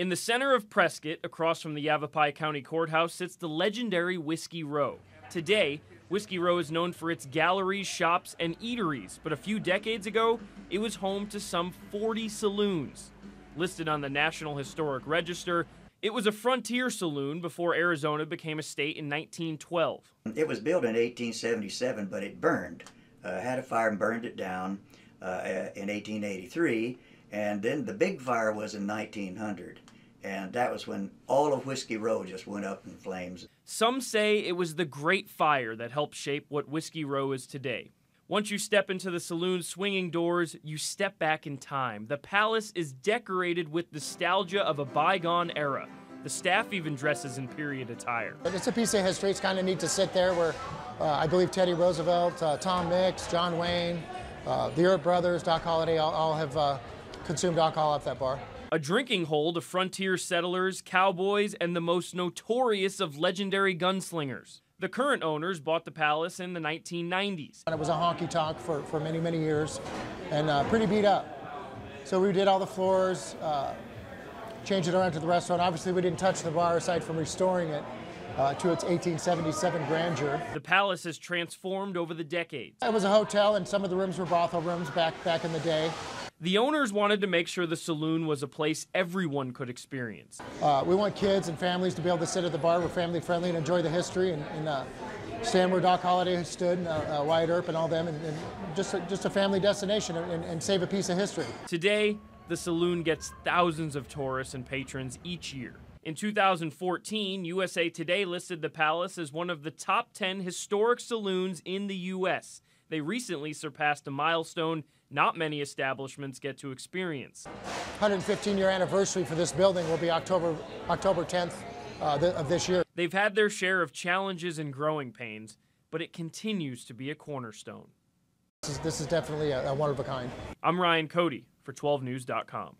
In the center of Prescott, across from the Yavapai County Courthouse, sits the legendary Whiskey Row. Today, Whiskey Row is known for its galleries, shops, and eateries, but a few decades ago, it was home to some 40 saloons. Listed on the National Historic Register, it was a frontier saloon before Arizona became a state in 1912. It was built in 1877, but it burned. Uh, had a fire and burned it down uh, in 1883, and then the big fire was in 1900 and that was when all of Whiskey Row just went up in flames. Some say it was the Great Fire that helped shape what Whiskey Row is today. Once you step into the saloon's swinging doors, you step back in time. The palace is decorated with nostalgia of a bygone era. The staff even dresses in period attire. It's a piece of history. It's kind of neat to sit there where uh, I believe Teddy Roosevelt, uh, Tom Mix, John Wayne, uh, the Earp Brothers, Doc Holliday all, all have uh, consumed alcohol at that bar a drinking hole to frontier settlers, cowboys, and the most notorious of legendary gunslingers. The current owners bought the palace in the 1990s. And It was a honky tonk for, for many, many years and uh, pretty beat up. So we did all the floors, uh, changed it around to the restaurant. Obviously, we didn't touch the bar aside from restoring it. Uh, to its 1877 grandeur. The palace has transformed over the decades. It was a hotel, and some of the rooms were brothel rooms back back in the day. The owners wanted to make sure the saloon was a place everyone could experience. Uh, we want kids and families to be able to sit at the bar. We're family friendly and enjoy the history and, and uh, stand where Doc Holliday stood, and, uh, uh, Wyatt Earp, and all them, and, and just, a, just a family destination and, and save a piece of history. Today, the saloon gets thousands of tourists and patrons each year. In 2014, USA Today listed the Palace as one of the top 10 historic saloons in the U.S. They recently surpassed a milestone not many establishments get to experience. 115 year anniversary for this building will be October October 10th uh, th of this year. They've had their share of challenges and growing pains, but it continues to be a cornerstone. This is, this is definitely a, a one of a kind. I'm Ryan Cody for 12news.com.